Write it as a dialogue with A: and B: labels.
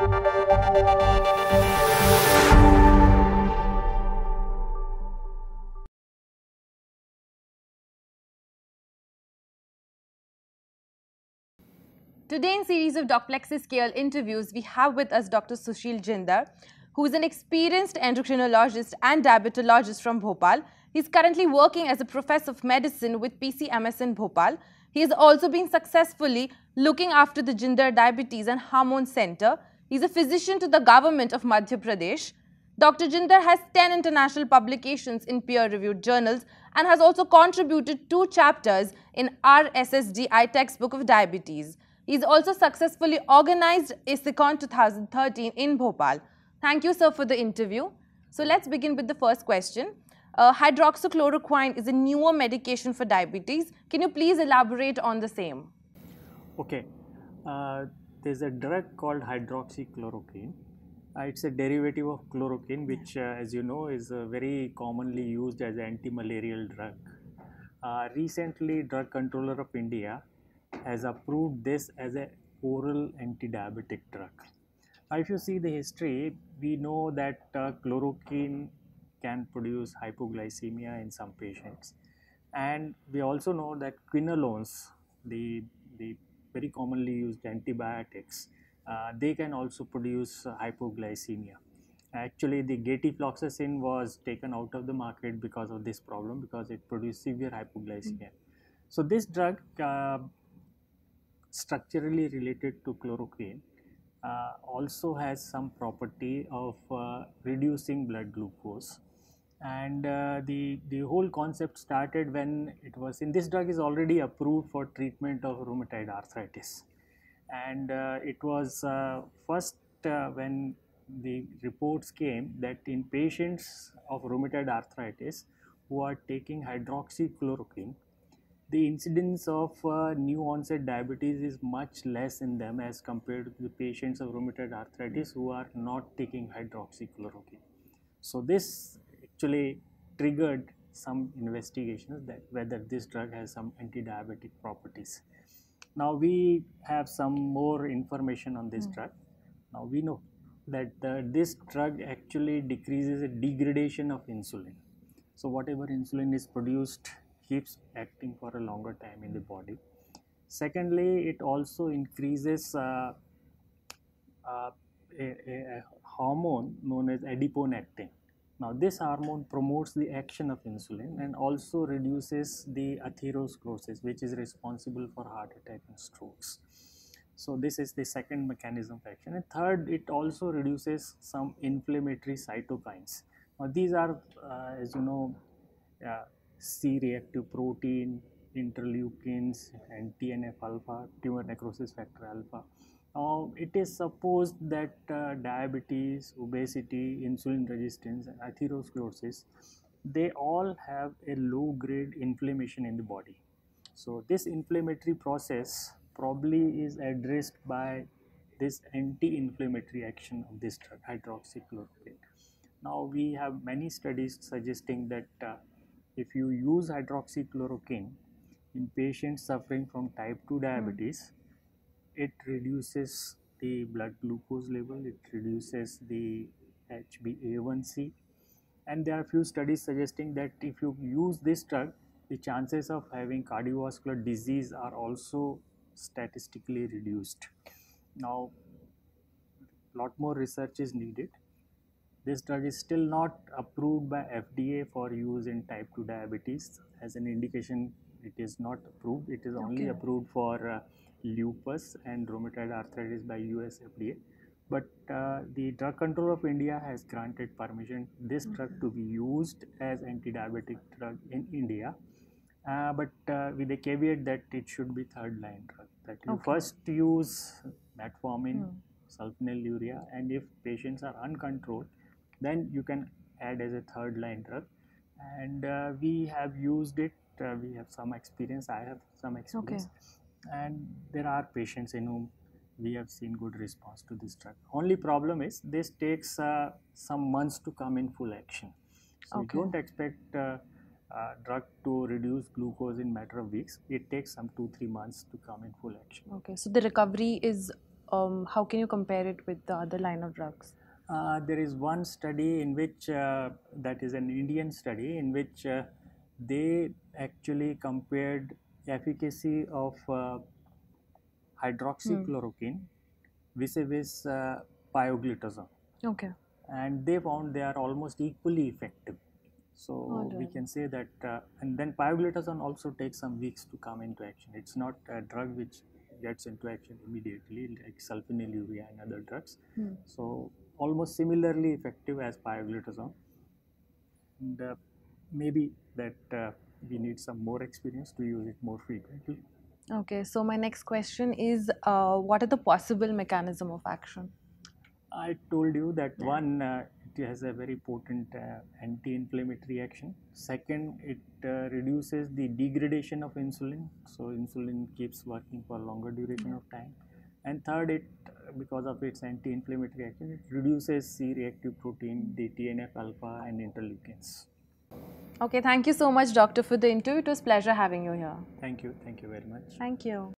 A: Today in series of Docplexus KOL interviews, we have with us Dr. Sushil Jindal, who is an experienced endocrinologist and diabetologist from Bhopal. He is currently working as a professor of medicine with PCMS in Bhopal. He has also been successfully looking after the Jindal Diabetes and Hormone Center. He is a physician to the government of Madhya Pradesh. Dr. Jindal has 10 international publications in peer-reviewed journals and has also contributed two chapters in RSSDI textbook of diabetes. He's also successfully organized ISICON 2013 in Bhopal. Thank you, sir, for the interview. So let's begin with the first question. Uh, hydroxychloroquine is a newer medication for diabetes. Can you please elaborate on the same?
B: Okay. Uh, there's a drug called hydroxychloroquine. Uh, it's a derivative of chloroquine, which, uh, as you know, is uh, very commonly used as an anti-malarial drug. Uh, recently, Drug Controller of India has approved this as a oral anti-diabetic drug. If you see the history, we know that uh, chloroquine can produce hypoglycemia in some patients. And we also know that quinolones, the, the very commonly used antibiotics, uh, they can also produce hypoglycemia. Actually, the gatifloxacin was taken out of the market because of this problem because it produced severe hypoglycemia. Mm. So, this drug uh, structurally related to chloroquine uh, also has some property of uh, reducing blood glucose and uh, the the whole concept started when it was in this drug is already approved for treatment of rheumatoid arthritis and uh, it was uh, first uh, when the reports came that in patients of rheumatoid arthritis who are taking hydroxychloroquine the incidence of uh, new onset diabetes is much less in them as compared to the patients of rheumatoid arthritis who are not taking hydroxychloroquine. So this actually triggered some investigations that whether this drug has some anti-diabetic properties. Now we have some more information on this mm. drug. Now we know that uh, this drug actually decreases the degradation of insulin. So whatever insulin is produced keeps acting for a longer time in the body. Secondly, it also increases uh, uh, a, a, hormone known as adiponectin. Now, this hormone promotes the action of insulin and also reduces the atherosclerosis, which is responsible for heart attack and strokes. So, this is the second mechanism of action. And third, it also reduces some inflammatory cytokines. Now, these are, uh, as you know, uh, C-reactive protein, interleukins, and TNF-alpha, tumor necrosis factor alpha. Now, it is supposed that uh, diabetes, obesity, insulin resistance, and atherosclerosis, they all have a low-grade inflammation in the body. So, this inflammatory process probably is addressed by this anti-inflammatory action of this drug, hydroxychloroquine. Now, we have many studies suggesting that uh, if you use hydroxychloroquine in patients suffering from type 2 hmm. diabetes, mm. It reduces the blood glucose level, it reduces the HbA1c, and there are few studies suggesting that if you use this drug, the chances of having cardiovascular disease are also statistically reduced. Now, lot more research is needed this drug is still not approved by FDA for use in type 2 diabetes. As an indication, it is not approved. It is okay. only approved for uh, lupus and rheumatoid arthritis by US FDA. But uh, the Drug Control of India has granted permission this drug to be used as anti-diabetic drug in India. Uh, but uh, with the caveat that it should be third line drug. That you okay. first use metformin, hmm. sulfonylurea, and if patients are uncontrolled, then you can add as a third line drug and uh, we have used it uh, we have some experience i have some experience okay. And there are patients in whom we have seen good response to this drug only problem is this takes uh, some months to come in full action so okay. don't expect uh, uh, drug to reduce glucose in matter of weeks it takes some two three months to come in full action
A: okay so the recovery is um, how can you compare it with the other line of drugs?
B: Uh, there is one study in which, uh, that is an Indian study, in which uh, they actually compared efficacy of uh, hydroxychloroquine vis-a-vis uh, pioglitazone
A: Okay.
B: and they found they are almost equally effective. So we can say that, uh, and then pioglitazone also takes some weeks to come into action. It's not a drug which gets into action immediately, like sulfonylurea and other drugs.
A: Hmm.
B: So almost similarly effective as pioglitazone. And uh, maybe that uh, we need some more experience to use it more frequently.
A: Okay, so my next question is uh, what are the possible mechanism of action?
B: I told you that
A: Yeah.
B: one, uh, it has a very potent uh, anti-inflammatory action. Second, it uh, reduces the degradation of insulin, so insulin keeps working for a longer duration of time. And third, it because of its anti-inflammatory action, it reduces C-reactive protein, the TNF alpha, and interleukins.
A: Okay, thank you so much, Doctor, for the interview. It was pleasure having you here.
B: Thank you. Thank you very much.
A: Thank you.